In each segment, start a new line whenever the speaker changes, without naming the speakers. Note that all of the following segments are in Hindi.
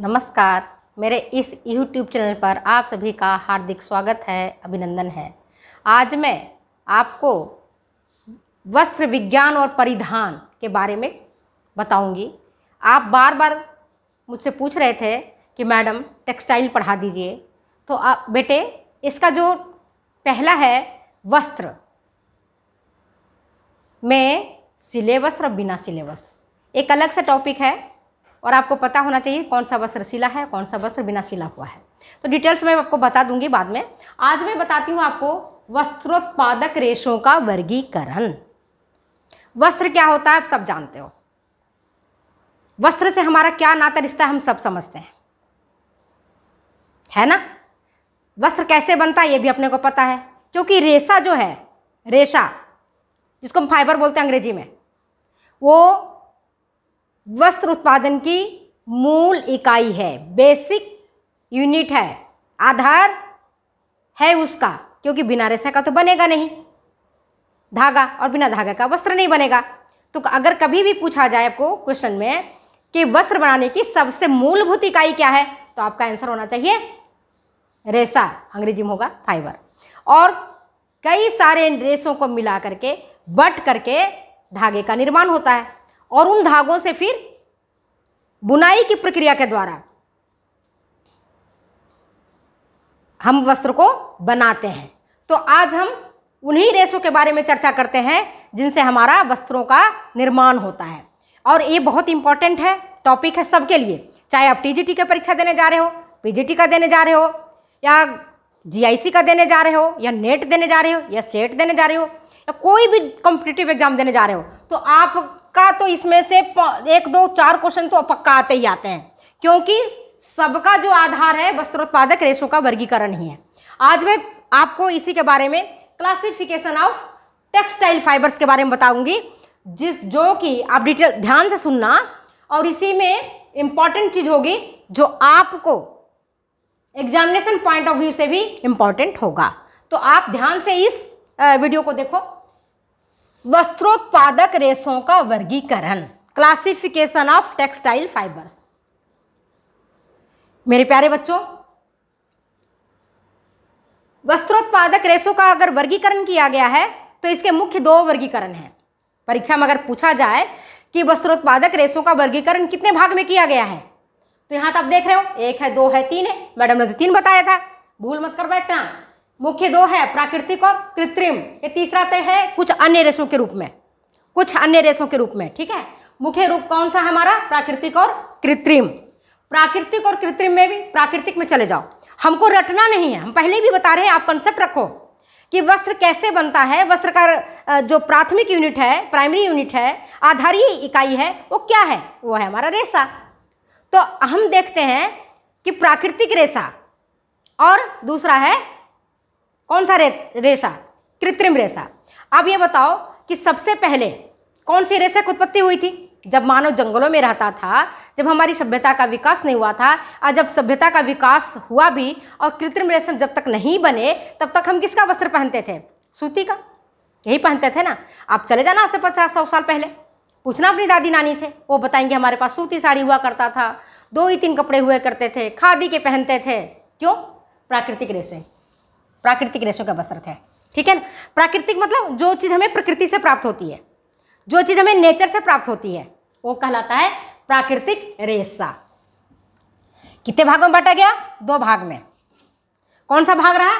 नमस्कार। मेरे इस YouTube चैनल पर आप सभी का हार्दिक स्वागत है, अभिनंदन है। आज मैं आपको वस्त्र विज्ञान और परिधान के बारे में बताऊँगी। आप बार बार मुझसे पूछ रहे थे कि मैडम, टेक्सटाइल पढ़ा दीजिए। तो आप बेटे, इसका जो पहला है वस्त्र, में सिले वस्त्र और बिना सिले वस्त्र एक अलग सा टॉपिक है। और आपको पता होना चाहिए कौन सा वस्त्र सिला है, कौन सा वस्त्र बिना सिला हुआ है। तो डिटेल्स मैं आपको बता दूँगी बाद में। आज मैं बताती हूँ आपको वस्त्रोत्पादक रेशों का वर्गीकरण। वस्त्र क्या होता है, आप सब जानते हो। वस्त्र से हमारा क्या नाता रिश्ता हम सब समझते हैं। है ना? वस्त्र कैसे बनता है, ये भी अपने को पता है। क्योंकि रेशा जो है, रेशा, जिसको हम फाइबर बोलते हैं अंग्रेज़ी में, वो वस्त्र उत्पादन की मूल इकाई है बेसिक यूनिट है। आधार है उसका, क्योंकि बिना रेशा का तो बनेगा नहीं। धागा, और बिना धागा का वस्त्र नहीं बनेगा। तो अगर कभी भी पूछा जाए आपको क्वेश्चन में कि वस्त्र बनाने की सबसे मूलभूत इकाई क्या है तो आपका आंसर होना चाहिए रेशा, अंग्रेज़ी में होगा फाइबर और कई सारे रेशों को मिला करके, बट करके धागे का निर्माण होता है। और उन धागों से फिर बुनाई की प्रक्रिया के द्वारा हम वस्त्र को बनाते हैं। तो आज हम उन्हीं रेशों के बारे में चर्चा करते हैं जिनसे हमारा वस्त्रों का निर्माण होता है। और ये बहुत इंपॉर्टेंट है टॉपिक है सबके लिए। चाहे आप टीजीटी की परीक्षा देने जा रहे हो पीजीटी का देने जा रहे हो, या जीआईसी का देने जा रहे हो, या नेट देने जा रहे हो, या सेट देने जा रहे हो, या कोई भी कॉम्पिटिटिव एग्ज़ाम देने जा रहे हो तो आपका तो इसमें से एक, दो, चार क्वेश्चन तो पक्का आते ही आते हैं। क्योंकि सबका जो आधार है, वस्त्रोत्पादक रेशों का वर्गीकरण ही है। आज मैं आपको इसी के बारे में क्लासिफिकेशन ऑफ़ टेक्सटाइल फाइबर्स के बारे में बताऊँगी, जिस, जो कि आप डिटेल ध्यान से सुनना, और इसी में इंपॉर्टेंट चीज़ होगी, जो आपको एग्जामिनेशन पॉइंट ऑफ़ व्यू से भी इंपॉर्टेंट होगा। तो आप ध्यान से इस वीडियो को देखो। वस्त्रोत्पादक रेशों का वर्गीकरण क्लासिफिकेशन ऑफ़ टेक्सटाइल फाइबर्स मेरे प्यारे बच्चों, वस्त्रोत्पादक रेशों का अगर वर्गीकरण किया गया है तो इसके मुख्य दो वर्गीकरण हैं। परीक्षा में अगर पूछा जाए कि वस्त्रोत्पादक रेशों का वर्गीकरण कितने भाग में किया गया है तो यहाँ तो आप देख रहे हो, एक है, दो है, तीन है। मैडम ने तो तीन बताया था। भूल मत कर बैठना। मुख्य दो है, प्राकृतिक और कृत्रिम। ये तीसरा तय है कुछ अन्य रेशों के रूप में। कुछ अन्य रेशों के रूप में, ठीक है? मुख्य रूप कौन सा है हमारा? प्राकृतिक और कृत्रिम। प्राकृतिक और कृत्रिम में भी, प्राकृतिक में चले जाओ। हमको रटना नहीं है, हम पहले भी बता रहे हैं, आप कंसेप्ट रखो कि वस्त्र कैसे बनता है, वस्त्र का जो प्राथमिक यूनिट है प्राइमरी यूनिट है, आधारीय इकाई है, वो क्या है? वो है हमारा रेशा। तो हम देखते हैं कि प्राकृतिक रेशा और दूसरा है कौन सा रे, रेशा? कृत्रिम रेशा। अब ये बताओ कि सबसे पहले कौन सी रेशा की उत्पत्ति हुई थी? जब मानव जंगलों में रहता था जब हमारी सभ्यता का विकास नहीं हुआ था और जब सभ्यता का विकास हुआ भी और कृत्रिम रेशम जब तक नहीं बने तब तक हम किसका वस्त्र पहनते थे? सूती का। यही पहनते थे ना। आप चले जाना से पचास सौ साल पहले। पूछना अपनी दादी नानी से। वो बताएँगे हमारे पास सूती साड़ी हुआ करता था दो ही तीन कपड़े हुए करते थे खादी के पहनते थे। क्यों? प्राकृतिक रेशे। प्राकृतिक रेशों का वस्त्र थे। ठीक है ना? प्राकृतिक मतलब जो चीज़ हमें प्रकृति से प्राप्त होती है। जो चीज़ हमें नेचर से प्राप्त होती है, वो कहलाता है प्राकृतिक रेशा। कितने भागों में बांटा गया? दो भाग में। कौन सा भाग रहा?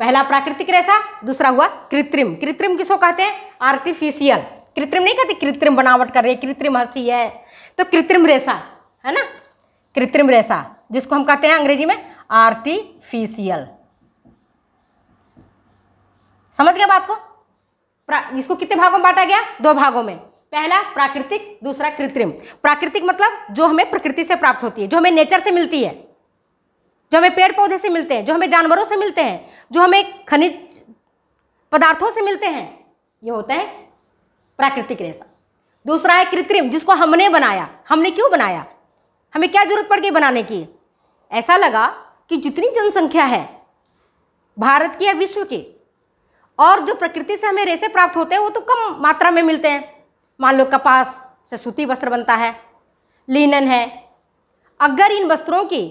पहला प्राकृतिक रेशा, दूसरा हुआ कृत्रिम। कृत्रिम किसको कहते हैं? आर्टिफिशियल कृत्रिम नहीं कहते, कृत्रिम बनावट कर रही है, कृत्रिम हँसी है। तो कृत्रिम रेशा, है ना? कृत्रिम रेशा, जिसको हम कहते हैं अंग्रेज़ी में आर्टिफिशियल। समझ गया बात को? इसको कितने भागों में बांटा गया? दो भागों में। पहला, प्राकृतिक, दूसरा, कृत्रिम। प्राकृतिक मतलब जो हमें प्रकृति से प्राप्त होती है, जो हमें नेचर से मिलती है, जो हमें पेड़ पौधे से मिलते हैं, जो हमें जानवरों से मिलते हैं, जो हमें खनिज पदार्थों से मिलते हैं। ये होता है प्राकृतिक रेशा। दूसरा है कृत्रिम, जिसको हमने बनाया। हमने क्यों बनाया? हमें क्या ज़रूरत पड़ गई बनाने की? ऐसा लगा कि जितनी जनसंख्या है, भारत की या विश्व की, और जो प्रकृति से हमें रेसे प्राप्त होते हैं, वो तो कम मात्रा में मिलते हैं। मान लो कपास से सूती वस्त्र बनता है, लीनन है। अगर इन वस्त्रों की,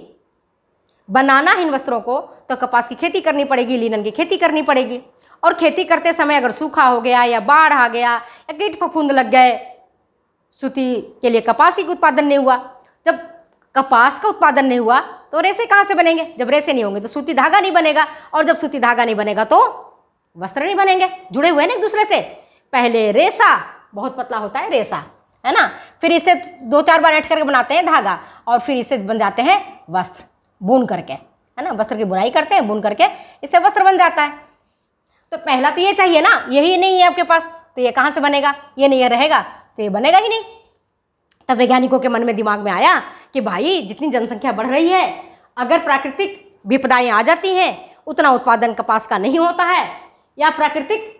बनाना है इन वस्त्रों को तो कपास की खेती करनी पड़ेगी, लिनन की खेती करनी पड़ेगी। और खेती करते समय अगर सूखा हो गया या बाढ़ आ गया या कीट फफूंद लग गए, सूती के लिए कपास ही उत्पादन नहीं हुआ। जब कपास का उत्पादन नहीं हुआ तो रेसे कहाँ से बनेंगे? जब रेसे नहीं होंगे तो सूती धागा नहीं बनेगा, और जब सूती धागा नहीं बनेगा तो वस्त्र नहीं बनेंगे, जुड़े हुए ना एक दूसरे से। पहले रेशा बहुत पतला होता है रेशा है ना? फिर इसे दो चार बार ऐड करके बनाते हैं धागा, और फिर इसे बन जाते हैं वस्त्र, बुन करके, है ना? वस्त्र की बुनाई करते हैं, बुन करके इससे वस्त्र बन जाता है। तो पहला तो ये चाहिए ना, यही नहीं है आपके पास तो ये कहाँ से बनेगा? ये नहीं रहेगा तो ये बनेगा ही नहीं। तब वैज्ञानिकों के मन में दिमाग में आया कि भाई, जितनी जनसंख्या बढ़ रही है, अगर प्राकृतिक विपदाएँ आ जाती हैं, उतना उत्पादन कपास का नहीं होता है। या प्राकृतिक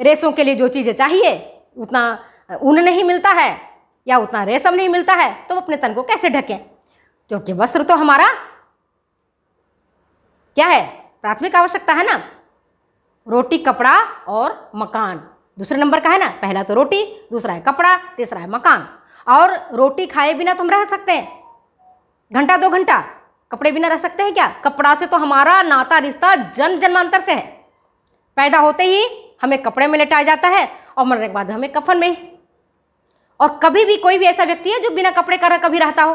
रेशों के लिए जो चीज़ें चाहिए, उतना ऊन नहीं मिलता है, या उतना रेशम नहीं मिलता है तो अपने तन को कैसे ढकें? क्योंकि वस्त्र तो हमारा क्या है? प्राथमिक आवश्यकता है ना? रोटी, कपड़ा और मकान। दूसरे नंबर का है ना? पहला तो रोटी, दूसरा है कपड़ा, तीसरा है मकान। और रोटी खाए बिना तो हम रह सकते हैं। घंटा, दो घंटा। कपड़े बिना रह सकते हैं क्या? कपड़ा से तो हमारा नाता, रिश्ता जन्म, जन्मांतर से है। पैदा होते ही हमें कपड़े में लेटाया जाता है और मरने के बाद हमें कफन में। और कभी भी कोई भी ऐसा व्यक्ति है जो बिना कपड़े का कभी रहता हो।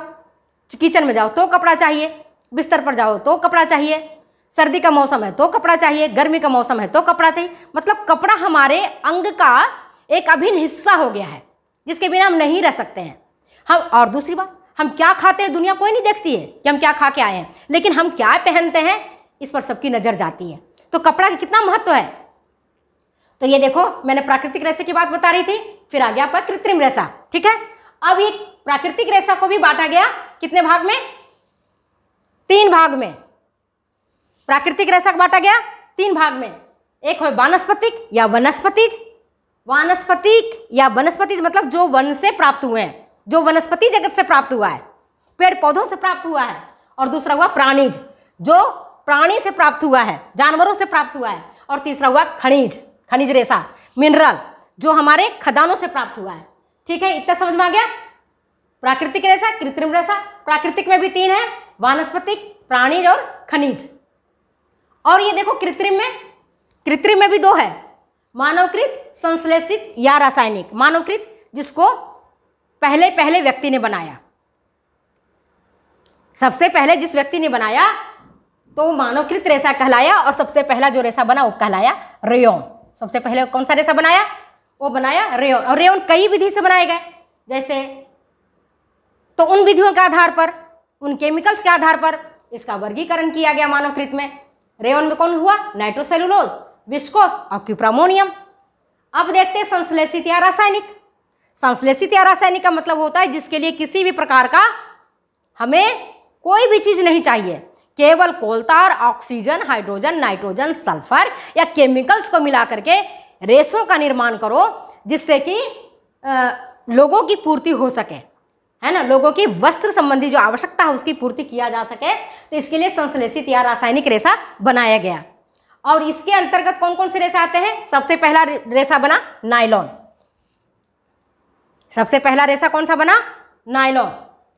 किचन में जाओ तो कपड़ा चाहिए, बिस्तर पर जाओ तो कपड़ा चाहिए, सर्दी का मौसम है तो कपड़ा चाहिए, गर्मी का मौसम है तो कपड़ा चाहिए। मतलब कपड़ा हमारे अंग का एक अभिन्न हिस्सा हो गया है, जिसके बिना हम नहीं रह सकते हैं। हम, और दूसरी बात हम क्या खाते हैं दुनिया कोई नहीं देखती है कि हम क्या खा के आए हैं। लेकिन हम क्या पहनते हैं, इस पर सबकी नज़र जाती है। तो कपड़ा का कितना महत्व है? तो ये देखो, मैंने प्राकृतिक रेशे की बात बता रही थी, फिर आ गया आपका कृत्रिम रेशा, ठीक है? अब ये प्राकृतिक रेशा को भी बांटा गया कितने भाग में? तीन भाग में। प्राकृतिक रेशा बांटा गया तीन भाग में। एक हो वानस्पतिक या वनस्पतिज। वानस्पतिक या वनस्पतिज मतलब जो वन से प्राप्त हुए हैं। जो वनस्पति जगत से प्राप्त हुआ है पेड़ पौधों से प्राप्त हुआ है, और दूसरा हुआ प्राणीज, जो प्राणी से प्राप्त हुआ है, जानवरों से प्राप्त हुआ है, और तीसरा हुआ खनिज खनिज रेशा, मिनरल, जो हमारे खदानों से प्राप्त हुआ है। ठीक है, इतना समझ में आ गया? प्राकृतिक रेशा, कृत्रिम रेशा, प्राकृतिक में भी तीन है वानस्पतिक प्राणीज और खनिज। और ये देखो कृत्रिम में कृत्रिम में भी दो है, मानवकृत, संश्लेषित या रासायनिक। मानवकृत, जिसको पहले पहले व्यक्ति ने बनाया। सबसे पहले जिस व्यक्ति ने बनाया तो मानवकृत रेशा कहलाया और सबसे पहला जो रेशा बना, वो कहलाया रेयोन सबसे पहले कौन सा रेशा बनाया? वो बनाया रेयोन और रेयोन कई विधि से बनाए गए। जैसे तो उन विधियों के आधार पर, उन केमिकल्स के आधार पर इसका वर्गीकरण किया गया मानवकृत में। रेयोन में कौन हुआ? नाइट्रोसेलुलोज, विस्कोस, और क्यूप्रामोनियम। अब देखते संश्लेषित या रासायनिक। संश्लेषित या रासायनिक का मतलब होता है जिसके लिए किसी भी प्रकार का हमें कोई भी चीज़ नहीं चाहिए। केवल कोलतार, ऑक्सीजन, हाइड्रोजन, नाइट्रोजन, सल्फ़र या केमिकल्स को मिला करके रेशों का निर्माण करो, जिससे कि लोगों की पूर्ति हो सके। है ना? लोगों की वस्त्र संबंधी जो आवश्यकता है उसकी पूर्ति किया जा सके। तो इसके लिए संश्लेषित या रासायनिक रेशा बनाया गया। और इसके अंतर्गत कौन कौन से रेशा आते हैं? सबसे पहला रेशा बना नाइलॉन सबसे पहला रेशा कौन सा बना? नाइलॉन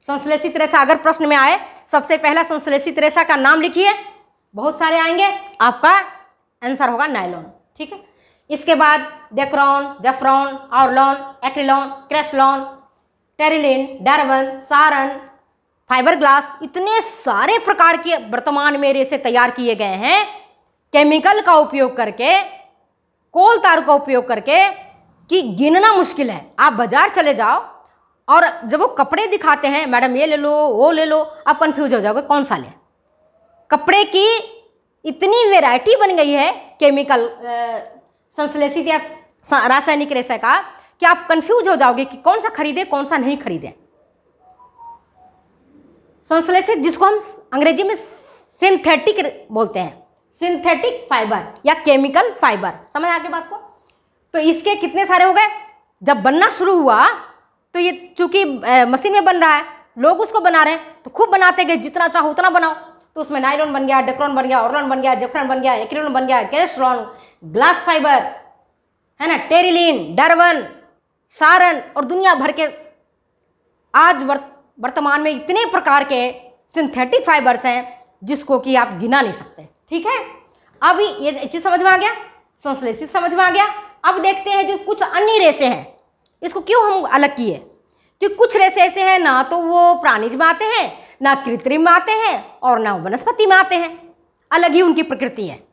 संश्लेषित रेशा, अगर प्रश्न में आए, सबसे पहला संश्लेषित रेशा का नाम लिखिए। बहुत सारे आएँगे, आपका आंसर होगा नाइलॉन ठीक है? इसके बाद Dacron, Zefran Orlon Acrilan, Creslan, Terylene, Darvan, Saran fibre glass इतने सारे प्रकार के वर्तमान में रेसे तैयार किए गए हैं। केमिकल का उपयोग करके, कोल तार का उपयोग करके कि गिनना मुश्किल है। आप बाज़ार चले जाओ और जब वो कपड़े दिखाते हैं, मैडम, ये ले लो, वो ले लो, आप कन्फ्यूज़ हो जाओगे, कौन सा ले? कपड़े की इतनी वेराइटी बन गई है केमिकल संश्लेषित या रासायनिक रेशा का, कि आप कंफ्यूज हो जाओगे कि कौन सा खरीदे, कौन सा नहीं खरीदे। संश्लेषित जिसको हम अंग्रेज़ी में सिंथेटिक बोलते हैं। सिंथेटिक फाइबर या केमिकल फाइबर समझ आगे बात को? तो इसके कितने सारे हो गए? जब बनना शुरू हुआ तो ये चूँकि मशीन में बन रहा है, लोग उसको बना रहे हैं तो खूब बनाते गए, जितना चाहो उतना बनाओ। तो उसमें नाइलॉन बन गया, डेक्रॉन बन गया ऑर्लॉन बन गया, जेफ्रॉन बन गया, एक्रिलोन बन गया, कैस्ट्रॉन, ग्लास फाइबर, है ना, टेरिलिन डरवन सारन और दुनिया भर के आज वर्तमान में इतने प्रकार के सिंथेटिक फाइबर्स हैं, जिसको कि आप गिना नहीं सकते। ठीक है? अभी ये चीज़ समझ में आ गया? संश्लेषित समझ में आ गया? अब देखते हैं जो कुछ अन्य रेसे हैं। इसको क्यों हम अलग किए? कि कुछ रेसे ऐसे हैं, ना तो वो प्राणीज में आते हैं, ना कृत्रिम में आते हैं और ना वनस्पति में आते हैं। अलग ही उनकी प्रकृति है।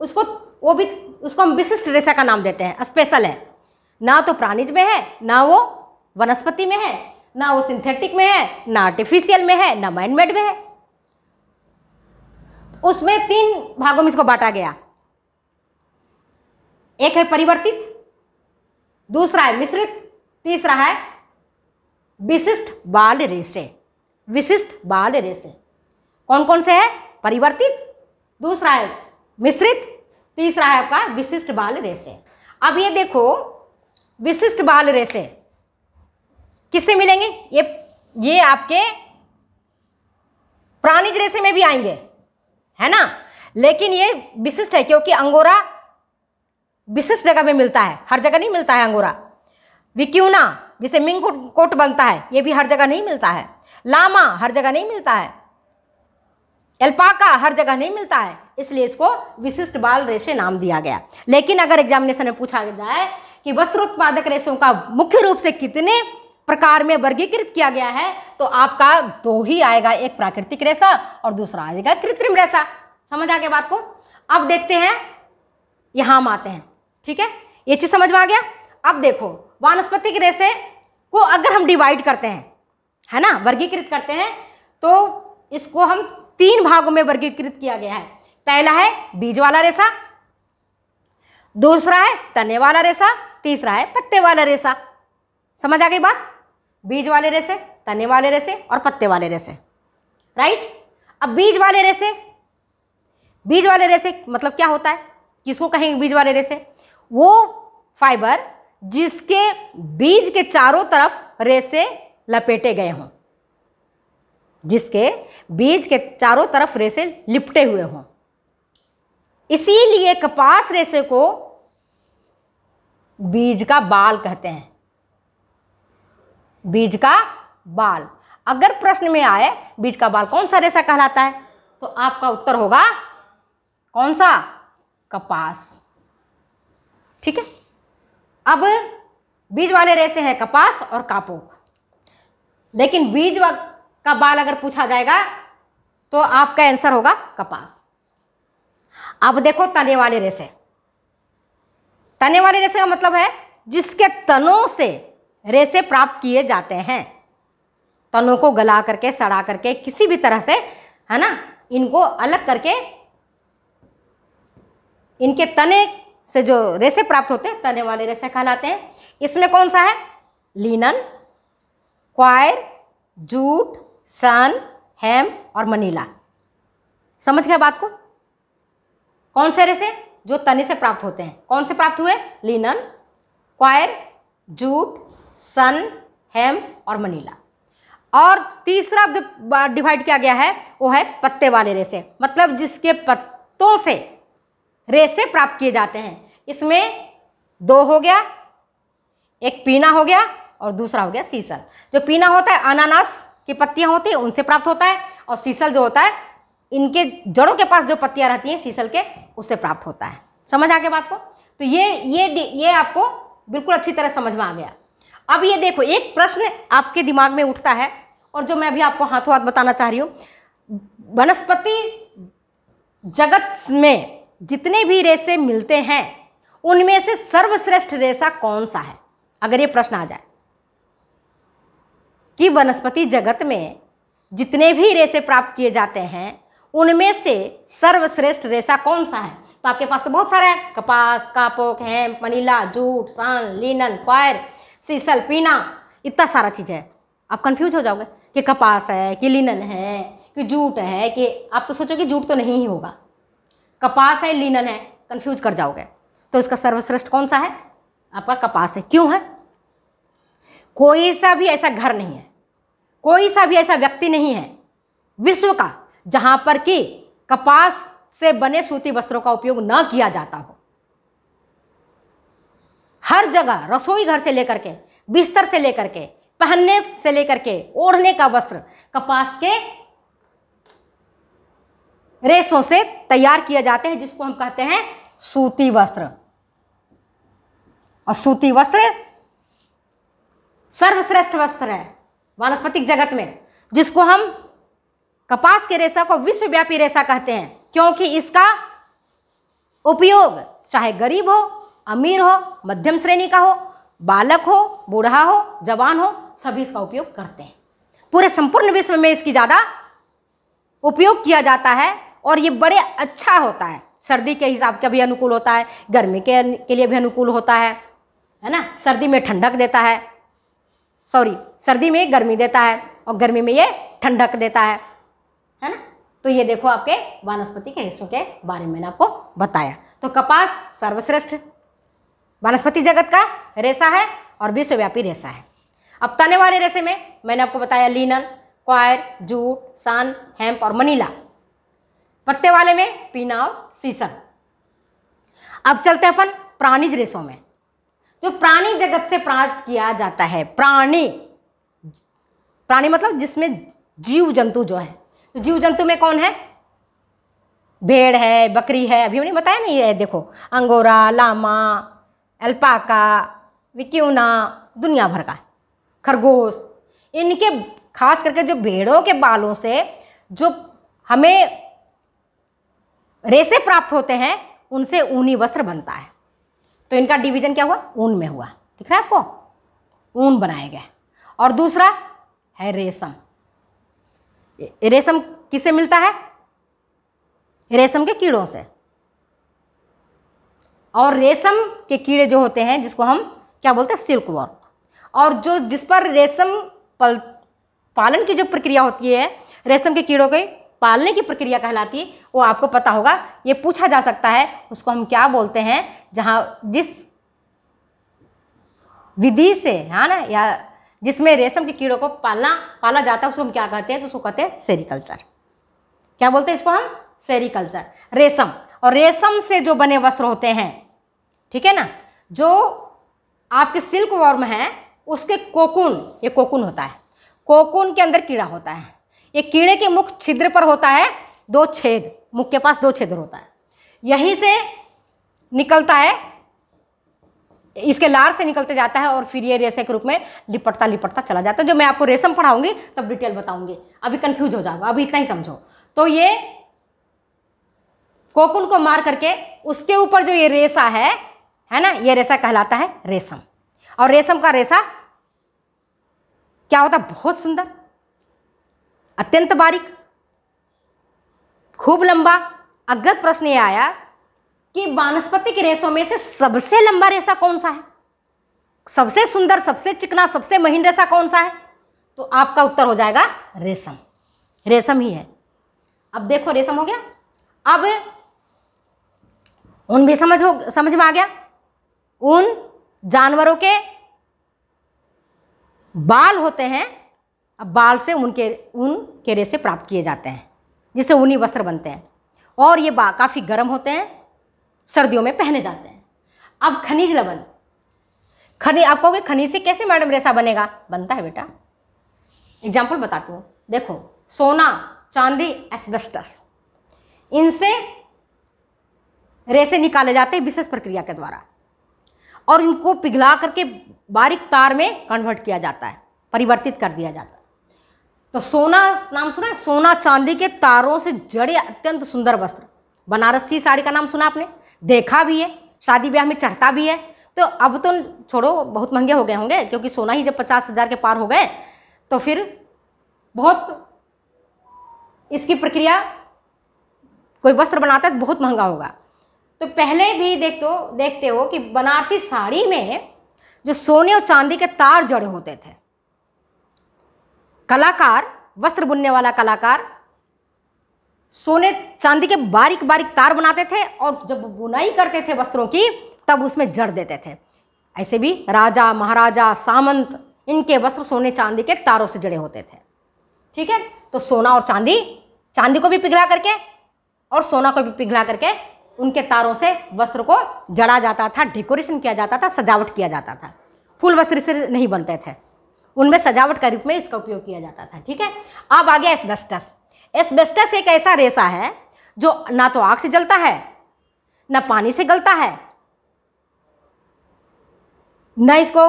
उसको, वो भी, उसको हम विशिष्ट रेशा का नाम देते हैं स्पेशल है। ना तो प्राणीज में है, ना वो वनस्पति में है, ना वो सिंथेटिक में है, ना आर्टिफिशियल में है, ना मैंड मेड में है। उसमें तीन भागों में इसको बांटा गया। एक है परिवर्तित, दूसरा है मिश्रित, तीसरा है विशिष्ट बाल रेसे विशिष्ट बाल रेसे कौन कौन से है? परिवर्तित, दूसरा है मिश्रित, तीसरा है आपका विशिष्ट बाल रेसे अब ये देखो, विशिष्ट बाल रेसे किससे मिलेंगे? ये ये आपके प्राणिज रेसे में भी आएँगे, है ना? लेकिन ये विशिष्ट है क्योंकि अंगोरा विशिष्ट जगह में मिलता है। हर जगह नहीं मिलता है अंगोरा। विक्यूना, जिसे मिंग कोट बनता है, ये भी हर जगह नहीं मिलता है। लामा, हर जगह नहीं मिलता है। एल्पाका, हर जगह नहीं मिलता है। इसलिए इसको विशिष्ट बाल रेशे नाम दिया गया। लेकिन अगर एग्जामिनेशन में पूछा जाए कि वस्त्र उत्पादक रेशों का मुख्य रूप से कितने प्रकार में वर्गीकृत किया गया है तो आपका दो ही आएगा। एक प्राकृतिक रेशा और दूसरा आएगा कृत्रिम रेशा। समझ आ गया बात को? अब देखते हैं, यहाँ हम आते हैं। ठीक है? ये चीज़ समझ में आ गया? अब देखो, वानस्पतिक रेशे को अगर हम डिवाइड करते हैं, है ना, वर्गीकृत करते हैं तो इसको हम तीन भागों में वर्गीकृत किया गया है। पहला है बीज वाला रेशा, दूसरा है तने वाला रेशा, तीसरा है पत्ते वाला रेशा। समझ आ गई बात? बीज वाले रेसे तने वाले रेसे और पत्ते वाले रेसे राइट अब बीज वाले रेसे बीज वाले रेसे मतलब क्या होता है? किसको कहेंगे बीज वाले रेसे वो फाइबर जिसके बीज के चारों तरफ़ रेसे लपेटे गए हों, जिसके बीज के चारों तरफ़ रेसे लिपटे हुए हों। इसीलिए कपास रेसे को बीज का बाल कहते हैं। बीज का बाल। अगर प्रश्न में आए, बीज का बाल कौन सा रेसा कहलाता है तो आपका उत्तर होगा, कौन सा? कपास। ठीक है? अब बीज वाले रेसे हैं कपास और कापोक। लेकिन बीज का बाल अगर पूछा जाएगा तो आपका आंसर होगा कपास। अब देखो तने वाले रेसे। तने वाले रेसे का मतलब है जिसके तनों से रेसे प्राप्त किए जाते हैं। तनों को गला करके, सड़ा करके, किसी भी तरह से, है ना? इनको अलग करके, इनके तने से जो रेसे प्राप्त होते हैं, तने वाले रेसे कहलाते हैं। इसमें कौन सा है? Linen, coir, jute, sunn, hemp और मनीला। समझ गया बात को? कौन से रेसे जो तने से प्राप्त होते हैं। कौन से प्राप्त हुए? Linen, coir, jute, sunn, hemp और मनीला। और तीसरा डिवाइड किया गया है, वो है पत्ते वाले रेसे मतलब जिसके पत्तों से रेसे प्राप्त किए जाते हैं। इसमें दो हो गया, एक पीना हो गया और दूसरा हो गया सीसल। जो पीना होता है, अनानास की पत्तियाँ होती हैं, उनसे प्राप्त होता है और सीसल जो होता है, इनके जड़ों के पास जो पत्तियाँ रहती हैं सीसल के, उससे प्राप्त होता है। समझ आ गया बात को? तो ये ये ये आपको बिल्कुल अच्छी तरह समझ में आ गया। अब ये देखो, एक प्रश्न आपके दिमाग में उठता है और जो मैं अभी आपको हाथों हाथ बताना चाह रही हूँ। वनस्पति जगत में जितने भी रेसे मिलते हैं, उनमें से सर्वश्रेष्ठ रेशा कौन सा है? अगर ये प्रश्न आ जाए कि वनस्पति जगत में जितने भी रेसे प्राप्त किए जाते हैं, उनमें से सर्वश्रेष्ठ रेशा कौन सा है? तो आपके पास तो बहुत सारा है। कपास, कापोक हेम मनीला जूट, सान, लिनन क्वायर सीसल, पीना, इतना सारा चीज़ है। आप कंफ्यूज हो जाओगे कि कपास है, कि लिनन है, कि जूट है, कि आप तो सोचोगे जूट तो नहीं ही होगा। कपास है लिनन है कंफ्यूज कर जाओगे। तो इसका सर्वश्रेष्ठ कौन सा है? आपका कपास है। क्यों है? कोई सा भी ऐसा घर नहीं है, कोई सा भी ऐसा व्यक्ति नहीं है विश्व का, जहाँ पर कि कपास से बने सूती वस्त्रों का उपयोग न किया जाता हो। हर जगह रसोई घर से लेकर के, बिस्तर से लेकर के, पहनने से लेकर के, ओढ़ने का वस्त्र कपास के रेशों से तैयार किए जाते हैं, जिसको हम कहते हैं सूती वस्त्र। और सूती वस्त्र सर्वश्रेष्ठ वस्त्र है वानस्पतिक जगत में, जिसको हम कपास के रेशा को विश्वव्यापी रेशा कहते हैं, क्योंकि इसका उपयोग चाहे गरीब हो, अमीर हो, मध्यम श्रेणी का हो, बालक हो, बूढ़ा हो, जवान हो, सभी इसका उपयोग करते हैं। पूरे संपूर्ण विश्व में इसकी ज़्यादा उपयोग किया जाता है और ये बड़े अच्छा होता है। सर्दी के हिसाब का भी अनुकूल होता है, गर्मी के के लिए भी अनुकूल होता है है ना? सर्दी में ठंडक देता है। सॉरी, सर्दी में गर्मी देता है और गर्मी में ये ठंडक देता है है ना? तो ये देखो आपके वनस्पति के हिस्सों के बारे में आपको बताया। तो कपास सर्वश्रेष्ठ। वनस्पति जगत का रेशा है और विश्वव्यापी रेशा है। अब तने वाले रेशे में मैंने आपको बताया लीनन, क्वायर, जूट, सान, हेम्प और मनीला। पत्ते वाले में पीना और सीसन। अब चलते हैं अपन प्राणीज रेशों में। जो प्राणी जगत से प्राप्त किया जाता है, प्राणी। प्राणी मतलब जिसमें जीव जंतु जो है। तो जीव जंतु में कौन है? भेड़ है, बकरी है, अभी हमने बताया नहीं है, देखो। अंगोरा, लामा, अल्पाका, विक्यूना, दुनिया भर का खरगोश। इनके खास करके जो भेड़ों के बालों से जो हमें रेसे प्राप्त होते हैं, उनसे ऊनी वस्त्र बनता है। तो इनका डिवीज़न क्या हुआ? ऊन में हुआ। दिख रहा है आपको? ऊन बनाए गए और दूसरा है रेशम। रेशम किससे मिलता है? रेशम के कीड़ों से। और रेशम के कीड़े जो होते हैं, जिसको हम क्या बोलते हैं? सिल्क वर्म और जो, जिस पर रेशम पल, पालन की जो प्रक्रिया होती है, रेशम के कीड़ों के पालने की प्रक्रिया कहलाती है, वो आपको पता होगा, ये पूछा जा सकता है, उसको हम क्या बोलते हैं, जहाँ जिस विधि से, है ना, या जिसमें रेशम के कीड़ों को पालना, पाला जाता है, उसको हम क्या कहते हैं तो उसको कहते हैं सेरिकल्चर। क्या बोलते हैं इसको हम? सेरिकल्चर। रेशम। और रेशम से जो बने वस्त्र होते हैं, ठीक है ना, जो आपके सिल्क वॉर्म है, उसके कोकुन, ये कोकुन होता है, कोकुन के अंदर कीड़ा होता है। ये कीड़े के मुख छिद्र पर होता है, दो छेद, मुख के पास दो छिद्र होता है। यहीं से निकलता है, इसके लार से निकलते जाता है और फिर ये रेशे के रूप में लिपटता लिपटता चला जाता है। जो मैं आपको रेशम पढ़ाऊँगी, तब डिटेल बताऊँगी। अभी कंफ्यूज हो जाऊँगा, अभी इतना ही समझो। तो ये कोकुन को मार करके उसके ऊपर जो ये रेशा है है ना, ये रेशा कहलाता है रेशम। और रेशम का रेशा क्या होता है? बहुत सुंदर। अत्यंत बारीक, खूब लंबा। अगर प्रश्न ये आया कि वानस्पतिक रेशों में से सबसे लंबा रेशा कौन सा है? सबसे सुंदर, सबसे चिकना, सबसे महीन रेशा कौन सा है? तो आपका उत्तर हो जाएगा रेशम। रेशम ही है। अब देखो रेशम हो गया। अब उन भी समझ हो, समझ में आ गया। उन जानवरों के बाल होते हैं अब बाल से उनके ऊन के रेसे प्राप्त किए जाते हैं, जिससे ऊनी वस्त्र बनते हैं। और ये बा काफ़ी गर्म होते हैं, सर्दियों में पहने जाते हैं। अब खनिज लवण। खनिज आप कहोगे खनिज से कैसे मैडम रेसा बनेगा? बनता है बेटा। एग्ज़ाम्पल बताती हूँ। देखो, सोना, चांदी एस्बेस्टस इनसे रेसे निकाले जाते हैं विशेष प्रक्रिया के द्वारा। और इनको पिघला करके बारीक तार में कन्वर्ट किया जाता है, परिवर्तित कर दिया जाता है। तो सोना, नाम सुना है? सोना चांदी के तारों से जड़े अत्यंत सुंदर वस्त्र। बनारसी साड़ी का नाम सुना आपने? देखा भी है, शादी ब्याह में चढ़ता भी है। तो अब तो छोड़ो, बहुत महँगे हो गए होंगे, क्योंकि सोना ही जब पचास हज़ार के पार हो गए तो फिर बहुत इसकी प्रक्रिया, कोई वस्त्र बनाता है तो बहुत महँगा होगा। तो पहले भी देख तो देखते हो कि बनारसी साड़ी में जो सोने और चांदी के तार जड़े होते थे कलाकार, वस्त्र बुनने वाला कलाकार सोने चांदी के बारीक बारीक तार बनाते थे और जब बुनाई करते थे वस्त्रों की, तब उसमें जड़ देते थे। ऐसे भी राजा, महाराजा, सामंत, इनके वस्त्र सोने चांदी के तारों से जड़े होते थे। ठीक है? तो सोना और चांदी चांदी को भी पिघला करके और सोना को भी पिघला करके उनके तारों से वस्त्र को जड़ा जाता था, डेकोरेशन किया जाता था, सजावट किया जाता था। फूल वस्त्र से नहीं बनते थे। उनमें सजावट के रूप में इसका उपयोग किया जाता था, ठीक है? अब आ गया एस्बेस्टस। एस्बेस्टस एक ऐसा रेसा है जो ना तो आग से जलता है, ना पानी से गलता है, न इसको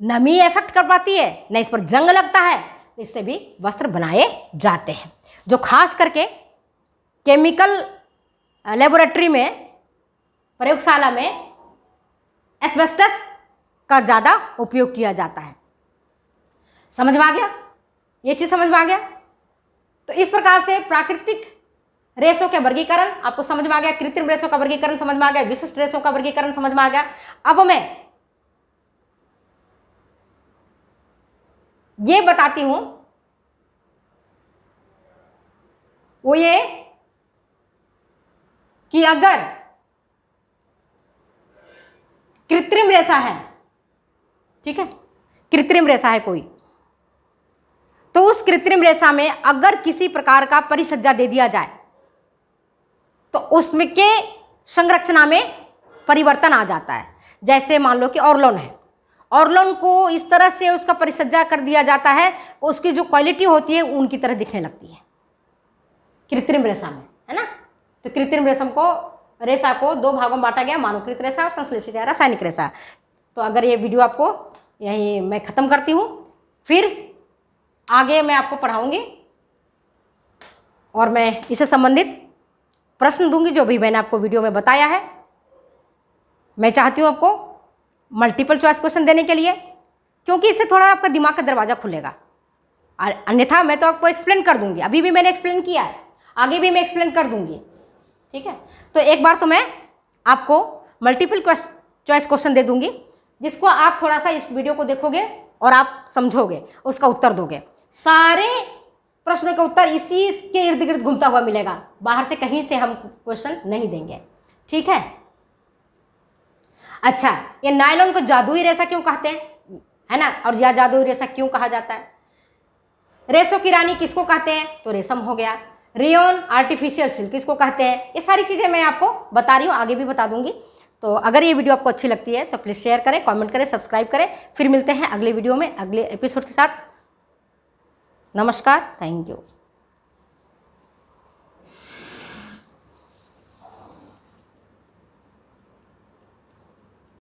नमी इफ़ेक्ट कर पाती है, न इस पर जंग लगता है, इससे भी वस्त्र बनाए जाते हैं। जो खास करके केमिकल लेबोरेटरी में, प्रयोगशाला में एस्बेस्टस का ज़्यादा उपयोग किया जाता है। समझ में आ गया? ये चीज़ समझ में आ गया? तो इस प्रकार से प्राकृतिक रेसों के वर्गीकरण, आपको समझ में आ गया? कृत्रिम रेसों का वर्गीकरण समझ में आ गया? विशिष्ट रेसों का वर्गीकरण समझ में आ गया? अब मैं ये बताती हूँ, वो ये कि अगर कृत्रिम रेसा है, ठीक है? कृत्रिम रेसा है कोई। तो उस कृत्रिम रेशा में अगर किसी प्रकार का परिसज्जा दे दिया जाए तो उसमें के संरचना में परिवर्तन आ जाता है। जैसे मान लो कि ऑर्लोन है। ऑर्लोन को इस तरह से उसका परिसज्जा कर दिया जाता है, उसकी जो क्वालिटी होती है, उनकी तरह दिखने लगती है। कृत्रिम रेशा में, है ना? तो कृत्रिम रेशम को, रेशा को दो भागों में बांटा गया, मानवकृत रेशा और संश्लेषित रासायनिक रेशा। तो अगर ये वीडियो आपको यहीं मैं ख़त्म करती हूँ, फिर आगे मैं आपको पढ़ाऊँगी और मैं इससे संबंधित प्रश्न दूँगी जो भी मैंने आपको वीडियो में बताया है। मैं चाहती हूँ आपको मल्टीपल चॉइस क्वेश्चन देने के लिए, क्योंकि इससे थोड़ा आपका दिमाग का दरवाज़ा खुलेगा। और अन्यथा मैं तो आपको एक्सप्लेन कर दूँगी। अभी भी मैंने एक्सप्लेन किया है। आगे भी मैं एक्सप्लेन कर दूँगी। ठीक है? तो एक बार तो मैं आपको मल्टीपल चॉइस क्वेश्चन दे दूँगी, जिसको आप थोड़ा सा इस वीडियो को देखोगे और आप समझोगे, उसका उत्तर दोगे। सारे प्रश्नों का उत्तर इसी के इर्द गिर्द घूमता हुआ मिलेगा। बाहर से कहीं से हम क्वेश्चन नहीं देंगे। ठीक है? अच्छा ये नायलॉन को जादुई रेशा क्यों कहते हैं? है ना? और यह जादुई रेशा क्यों कहा जाता है? रेशो की रानी किसको कहते हैं? तो रेशम हो गया। रियोन आर्टिफिशियल सिल्क किसको कहते हैं? ये सारी चीज़ें मैं आपको बता रही हूँ, आगे भी बता दूँगी। तो अगर ये वीडियो आपको अच्छी लगती है तो प्लीज़ शेयर करें कमेंट करें सब्सक्राइब करें। फिर मिलते हैं अगले वीडियो में, अगले एपिसोड के साथ। नमस्कार थैंक यू